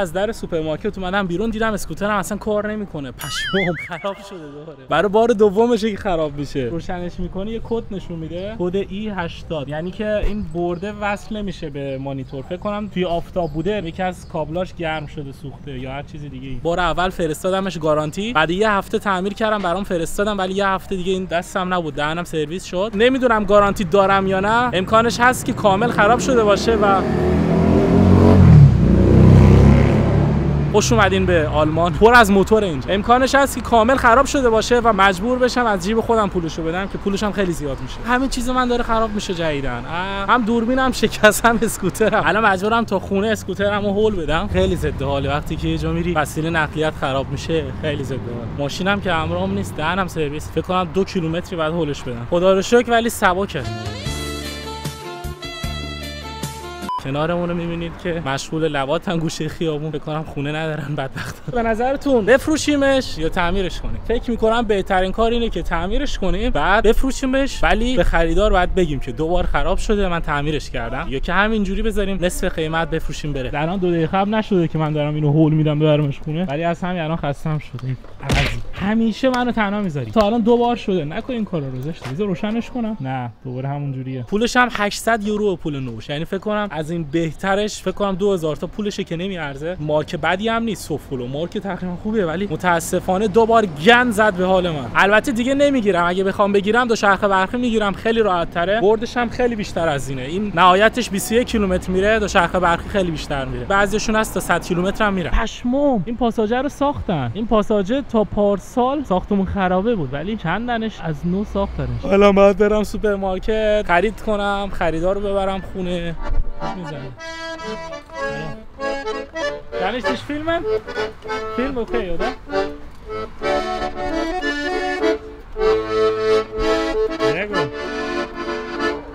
از در سوپرمارکت اومدم بیرون دیدم اسکوترم اصلا کار نمی‌کنه. پشمام خراب شده دوباره. برای بار دومشه که خراب میشه. روشنش می‌کنه یه کد نشون میده. کد E 80 یعنی که این board ه وصل نمیشه به مانیتور. فکر کنم توی آفتاب بوده یکی از کابلاش گرم شده سوخته یا هر چیز دیگه بار اول فرستادمش گارانتی. بعد یه هفته تعمیر کردن برام فرستادن ولی یه هفته دیگه این دستم نبود. دهنم سرویس شد. نمی‌دونم گارانتی دارم یا نه. امکانش هست که کامل خراب شده باشه و خوش اومدین به آلمان. پر از موتور اینجا. امکانش هست که کامل خراب شده باشه و مجبور بشم از جیب خودم پولشو بدم که پولش هم خیلی زیاد میشه. همین چیز من داره خراب میشه جدیدن هم دوربینم شکست هم اسکوترم الان مجبورم تا خونه اسکوترمو هول بدم. خیلی ضد حال وقتی که یه جا میری وسیله نقلیت خراب میشه خیلی ضد ماشینم که همراهم نیست دهنم سرویس. فکر کنم دو کیلومتری بعد هولش بدم. خدا رو شکر ولی سبکه کنارمون رو می‌بینید که مشغول لواتن گوشه خیابون. بکنم خونه ندارن بدبخت. به نظرتون؟ بفروشیمش یا تعمیرش کنیم؟ فکر می‌کنم بهترین کار اینه که تعمیرش کنیم بعد بفروشیمش ولی به خریدار باید بگیم که دوبار خراب شده من تعمیرش کردم. یا که همینجوری بذاریم نصف قیمت بفروشیم بره. در دو دقیقه قبل نشده که من دارم اینو هول میدم ببرمش خونه. ولی از همین الان خستم شده. همیشه منو تنها می‌ذاری. تا الان دو بار شده. نکن این کارو رو زشته. بذار روشنش کنم. نه. دوباره همون جوریه. پولش هم 800 یورو پول نوش. یعنی فکر کنم از این بهترش فکر کنم 2000 تا پولشه که نمیارزه. مارک بدی هم نیست. سوفولو مارک تقریبا خوبه ولی متاسفانه دو بار گن زد به حال من. البته دیگه نمی‌گیرم. اگه بخوام بگیرم دو شرخ برقی می‌گیرم. خیلی راحت تره بردش هم خیلی بیشتر از اینه. این نهایتش 21 کیلومتر میره دوچرخه برقی خیلی بیشتر میره. بعضیشون هست تا 100 کیلومتر هم میره پشمام. این پاساژ رو ساختن. این پاساژ تا پارسال ساختمون خرابه بود ولی کندنش از نو ساختنش. حالا باید برم سوپرمارکت خرید کنم خریدا رو ببرم خونه. Güzel. Kann ich dich filmen? Film okay, oder? Sehr gut.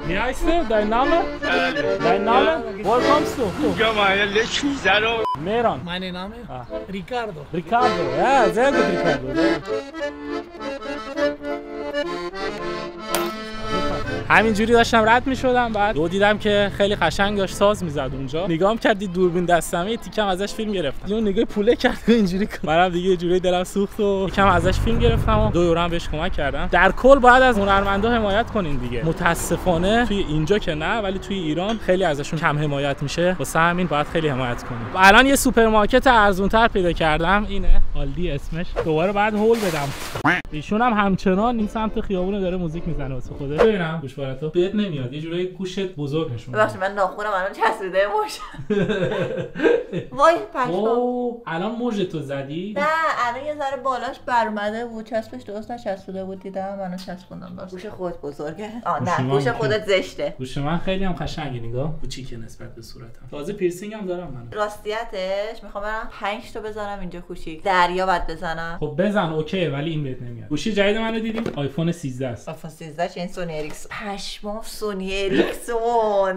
Wie heißt du? Dein Name? Dein Name? Woher kommst du? Meron. Mein Name? Ah. Ricardo. Ricardo, ja, sehr gut, Ricardo. همینجوری داشتم رد می شدم بعد دو دیدم که خیلی قشنگ داشت ساز می‌زد اونجا. نگام کرد دید دوربین دستمه یه تیکم ازش فیلم گرفتم. اون نگاه پوله کرد و اینجوری منم دیگه یه جوری دلم سوخت و یکم ازش فیلم گرفتم و دو یورو هم بهش کمک کردم. در کل باید از هنرمندا حمایت کنین دیگه. متاسفانه توی اینجا که نه ولی توی ایران خیلی ازشون کم حمایت میشه. واسه همین باید خیلی حمایت کنیم الان یه سوپرمارکت ارزونتر پیدا کردم اینه آلدی اسمش. دوباره بعد هول بدم. ایشون هم همچنان این سمت خیابون داره موزیک می‌زنه واسه خودش. ببینم. گوشوارتو بهت نمیاد. یه جورایی گوشت بزرگ نشون ببخشید من ناخونم الان چسبیده مش وای پشمام. او الان موج تو زدی؟ نه الان یه ذره بالاش برمده بود. چسبش درست نچسبیده بود دیدم منو چسبوندم باش گوش خودت بزرگه. آه گوش نه گوش خودت زشته. گوش من خیلی هم قشنگه نگاه. کوچیکه نسبت به صورتم. تازه پیرسینگ هم دارم من راستیتش می‌خوام برم 5 تا بزنم اینجا کوچیک. دریا باید بزنم. خب بزن اوکی ولی این بهت نمیاد. گوشی جدید منو دیدی؟ آیفون 13 است. آیفون 13 چه این سونی اریکسون پشمام سونی اریکسون.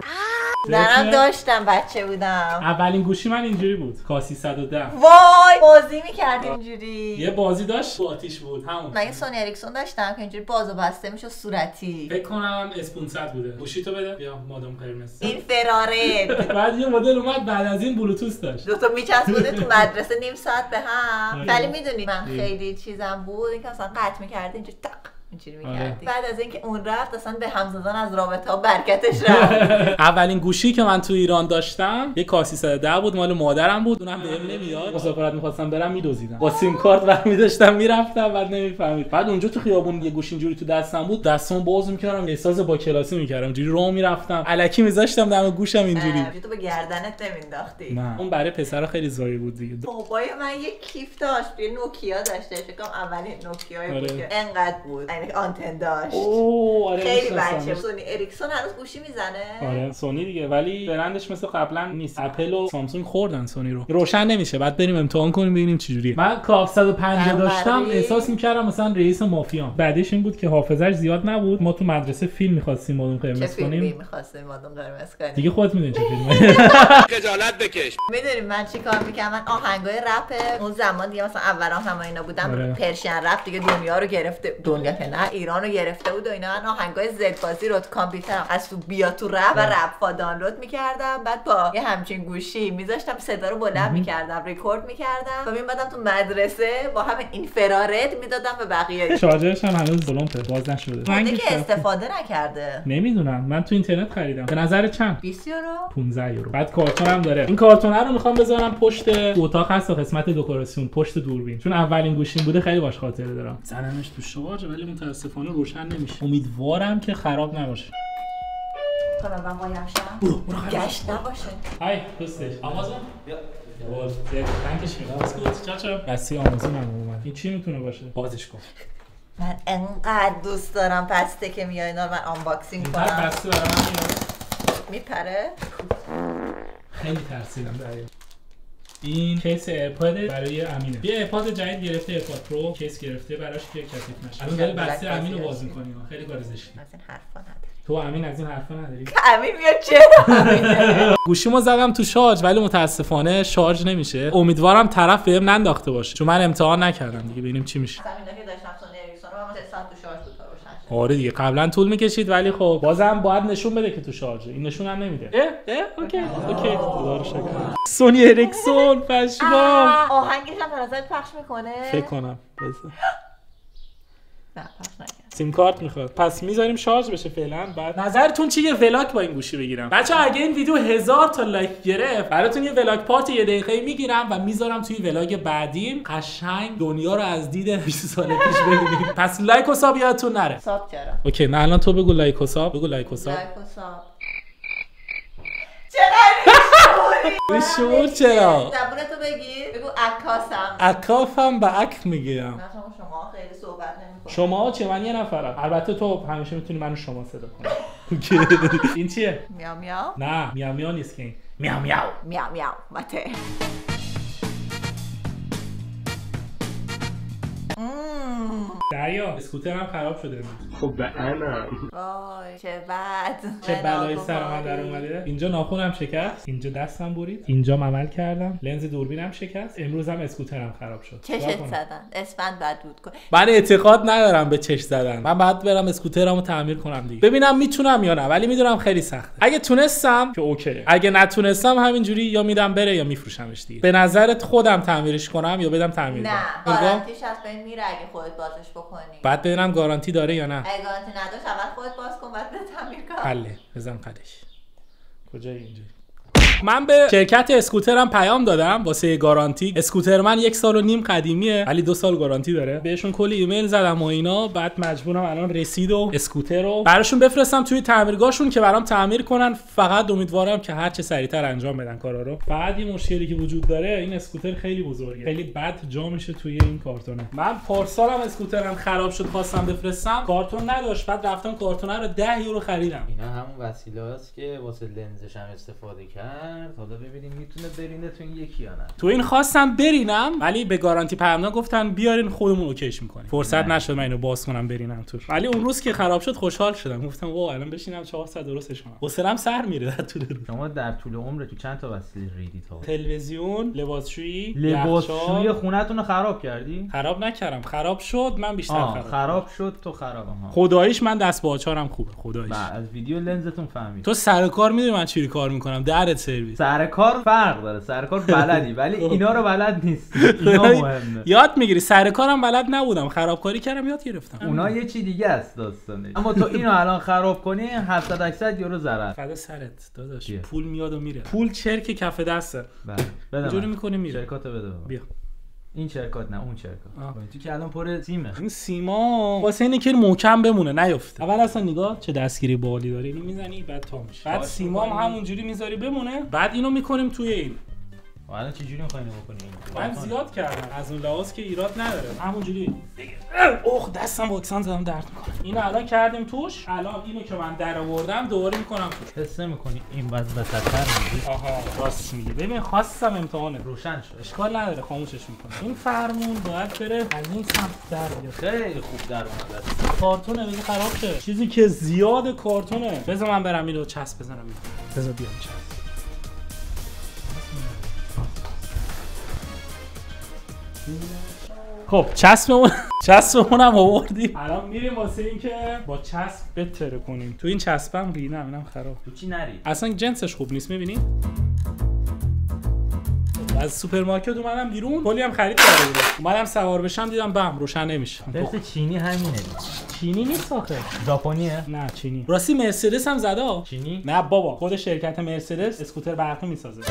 منم میاد؟ داشتم بچه بودم. اولین گوشی من اینجوری بود. کاسی 110 وای بازی می‌کرد اینجوری. یه بازی داشت؟ تو آتیش بود همون. من یه سونی اریکسون داشتم که اینجوری باز و بسته میشه صورتی. فکر کنم اسپونسر بوده. گوشی تو بده. بیا مادام قرمز. این فراره بعد یه مدل اومد بعد از این بلوتوث داشت. دو تا میچسبونه تو مدرسه نیم ساعت به هم. آره. ولی می‌دونی من. خیلی چیزم بود. اینکه اصلا قطع می‌کردی اینجوری تق. اینجوری آره. می‌کردی. بعد از اینکه اون رفت اصلا به هم زدن از رابطه ها برکتش رفت. اولین گوشی که من تو ایران داشتم یه کاسی 110 بود مال مادرم بود اونم بهم نمیاد مسافرت می‌خواستم برم میدوزیدم. با سیم کارت برمی داشتم می‌رفتم بعد نمی‌فهمید. بعد اونجا تو خیابون یه گوشی اینجوری تو دستم بود دستم باز می‌کردم احساس با کلاسی می‌کردم. اینجوری راه می‌رفتم. الکی میذاشتم دم گوشم اینجوری. تو به گردنت نمینداختی نه. اون برای پسرا خیلی زایی بود دیگه. بابای من یه کیف داشت یه نوکیا داشته. فکر کنم اولین نوکیای بود آره. که انقدر بود. یعنی آنتن داشت. اوه آره خیلی. بچه. سونی اریکسون هنوز گوشی می‌زنه؟ آره سونی دیگه ولی برندش مثل قبلا نیست. اپل و سامسونگ خوردن سونی رو. روشن نمیشه. بعد بریم امتحان کنیم ببینیم چجوریه من کاف 150 داشتم. احساس می‌کردم مثلا رئیس مافیا بعدش این بود که حافظش زیاد نبود. ما تو مدرسه فیلم می‌خواستیم مادون چه قرمز فیلمی کنیم. می‌خواستیم مادون قرمز کنیم؟ دیگه خودت می‌دونی چه فیلمی خجالت بکش. می‌دونی من چی کار می‌کنم من آهنگای رپ اون زمان دیگه مثلا اول هم اینا بودم. آره. پرشین رپ دیگه دنیا رو گرفته. دنیا نه ایرانو گرفته بود و اینا. من آهنگای زد بازی رو تو کامپیوترم از تو بیا تو رپ و رپ دانلود می‌کردم. بعد با یه همچین گوشی میذاشتم صدا رو بلند می‌کردم ریکورد می‌کردم. و میمدم تو مدرسه با همین اینفرارد می‌دادم به بقیه. شارژرش هم هنوز بلونده باز نشده. مونده که استفاده نکرده. نمی‌دونم. من تو اینترنت خریدم. به نظر چند؟ 20 یورو. 15 یورو. بعد کارتون هم داره. این کارتون رو می‌خوام بذارم پشت اتاق هست و قسمت دکوراسیون پشت دوربین. چون اولین گوشیم بوده خیلی باش خاطره دارم. زدمش تو شارژ ولی متاسفانه روشن نمیشه. امیدوارم که خراب نباشه. کنم من قایم شم برو برو. گشت نباشه. های دوستش. آمازون. بسی آمازون هم اومد. این چی می‌تونه باشه؟ بازش کن. من انقدر دوست دارم پسته که میای اینا رو من آنباکسینگ کنم. بسته برای من میاد. میپره؟ خیلی ترسیدم در این. کیس ایرپاد برای امینه. یه ایرپاد جدید گرفته ایرپاد پرو کیس گرفته براش که کثیف نشه. الان داره بسته بلک امین رو بازی باز. می‌کنی. خیلی کار زشتی. از این حرفا نداری. تو امین از این حرفا نداری؟ امین میاد چرا گوشیمو زدم تو شارژ ولی متاسفانه شارژ نمیشه. امیدوارم طرف بهم ننداخته باشه. چون من امتحان نکردم دیگه ببینیم چی میشه زمینا که داشتم سونی اریکسون رو من سه ساعت تو شارژ بود تا روشن شد. آره دیگه قبلا طول می‌کشید ولی خب بازم باید نشون بده که تو شارژه. این نشون هم نمیده. اه اه okay okay. خدا رو شکر. سونی اریکسون پشمام. آه، آهنگش هم پخش می‌کنه؟ فکر کنم. بذار. نه پخش نکرد. سیم کارت می‌خواد. پس می‌ذاریم شارژ بشه فعلا. بعد نظرتون چیه؟ یه vlog با این گوشی بگیرم. بچه اگه این ویدیو هزار تا لایک گرفت براتون یه vlog part یه دقیقه می‌گیرم و می‌ذارم توی vlog بعدیم. قشنگ دنیا رو از دید 20 سال پیش ببینیم. پس لایک و ساب یادتون نره. ساب چرا؟ okay نه الان تو بگو لایک و ساب. بگو لایک و ساب. لایک و ساب. چرا؟ زبون تو بگیر. بگو عکاسم. اکافم به اک می‌گیرم مثلا شما خیلی صحبت نمی‌کنید شما چه من یه نفرم. البته تو همیشه می‌تونی منو شما صدا کنی. این چیه؟ میاو میاو. نه میام میام نیست که این. میام میام میاو میاو. مته. دریا اسکوترم خراب شده. خب به انم وای چه بد. چه بلایی سر من در اومده. اینجا ناخونم شکست اینجا دستم برید. اینجا عمل کردم. لنز دوربینم شکست. امروز هم اسکوترم خراب شد. چشت؟ زدن. اسفند بد بود. کن من اعتقاد ندارم به چش زدن. من باید برم اسکوترمو تعمیر کنم دیگه. ببینم می‌تونم یا نه ولی می‌دونم خیلی سخته. اگه تونستم که اوکی اگه نتونستم همینجوری یا میدم بره یا میفروشمش دیگه. به نظرت خودم تعمیرش کنم یا بدم تعمیر نه از بین میره اگه خودت بازش بکنی. بعد ببینم گارانتی داره یا نه. اگه گارانتی نداشت اول خودت باز کن بعد تعمیر کن حله بزن قدش. کجای اینجا؟ من به شرکت اسکوترم پیام دادم. واسه گارانتی. اسکوتر من یک سال و نیم قدیمیه ولی دو سال گارانتی داره. بهشون کلی ایمیل زدم و اینا. بعد مجبورم الان رسید و اسکوتر رو براشون بفرستم توی تعمیرگاهشون که برام تعمیر کنن. فقط امیدوارم که هر چه سریعتر انجام بدن کارا رو. بعد یه مشکلی که وجود داره این اسکوتر خیلی بزرگه. خیلی بد جا میشه توی این کارتونه. من پارسالم اسکوترم خراب شد خواستم بفرستم. کارتون نداشت. بعد رفتم کارتونه رو 10 یورو خریدم. اینا همون وسیله است که واسه لنزش هم استفاده کرد حالا ببینیم می‌تونه برینه تو این یکی یا نه. تو این خواستم برینم ولی به گارانتی دادن گفتن بیارین خودمون اوکیش می‌کنیم. فرصت نه. نشد من اینو باز کنم برینم توش ولی اون روز که خراب شد خوشحال شدم. گفتم وا الان بشینم 400 درستش کنم حوصله‌ام سر میره در طول روز. شما در طول عمر تو چند تا وسیله ریدی تا تلویزیون لباسشویی لباسشوی یخچال. خونتون رو خراب کردی؟ خراب نکردم. خراب شد من بیشتر آه خراب, خراب شد تو خراب ها خداییش من دست باچارم خوبه. خداییش. بعد از ویدیو لنزتون فهمید. تو سر کار می‌دونی من چی کار می‌کنم؟ درت سرویس. سر کار فرق داره. سر کار بلدی. ولی اینا رو بلد نیست. اینا مهمه. یاد می‌گیری. سر کارم بلد نبودم. خرابکاری کردم یاد گرفتم. اونا یه چی دیگه است داستانه اما تو اینو الان خراب کنی 700 800 یورو ضرر. فدا سرت داداش؟ پول میاد و میره. پول چرک کف دسته. بله. بده اینجوری. می‌کنی میره. شرکاتو بده. بیا. این شرکات نه اون شرکات آه. تو که الان پر سیمه. این سیما. واسه اینه که محکم بمونه نیفته. اول اصلا نگاه چه دستگیری بالی داره. اینو می‌زنی بعد تا میشه. بعد سیما هم؟ همونجوری می‌ذاری بمونه. بعد اینو می‌کنیم توی این. و الان چجوری می‌خواین اینو بکنی من زیاد کردم از اون لحاظ که ایراد نداره. همونجوری. اوه دستم واکسن زدم درد می‌کنه. اینو الان کردیم توش. الان اینو که من در آوردم دوباره می‌کنم توش. حس می‌کنی این بعد وسط‌تر میگی آها راست میگه ببین خواستم امتحانه. روشن شد. اشکال نداره خاموشش می‌کنه این فرمون باید بره از این سمت در بیاد. خیلی خوب در اومد. کارتونه بگه خراب شه. چیزی که زیاد کارتونه. بذار من برم اینو چسب بزنم. بذار بیام چسب. خب چسبمون چسبمون هم آوردیم. الان میریم واسه اینکه با چسب بتره کنیم. تو این چسبم رینم اینم خراب. تو چی نری؟ اصلا جنسش خوب نیست می‌بینی؟ از سوپرمارکت اومدم بیرون کلی هم خرید کرده بودم. اومدم سوار بشم دیدم بم روشن نمیشه. تست چینی همینه. چینی نیست آخه. ژاپنیه؟ نه چینی. راستی مرسدس هم زده. چینی؟ نه بابا خود شرکت مرسدس اسکوتر برقی می‌سازه.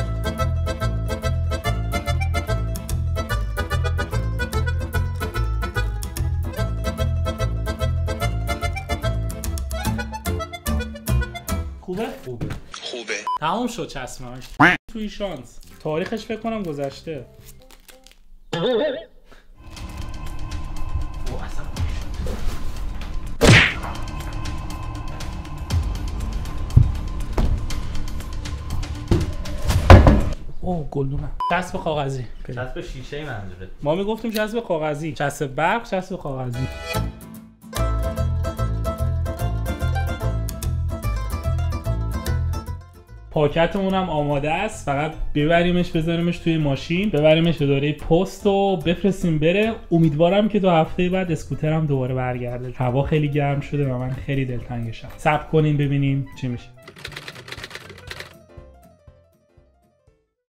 تمام شد چسبمش توی شانس. تاریخش فکر کنم گذشته. او گلدونه. چسب کاغذی. چسب شیشه منظورت ما می‌گفتیم چسب کاغذی. چسب برق چسب کاغذی. پاکتمون هم آماده است. فقط ببریمش بذاریمش توی ماشین. ببریمش اداره پست و بفرستیم بره. امیدوارم که دو هفته بعد اسکوترم دوباره برگرده. هوا خیلی گرم شده و من خیلی دلتنگشم. صبر کنیم ببینیم چی میشه.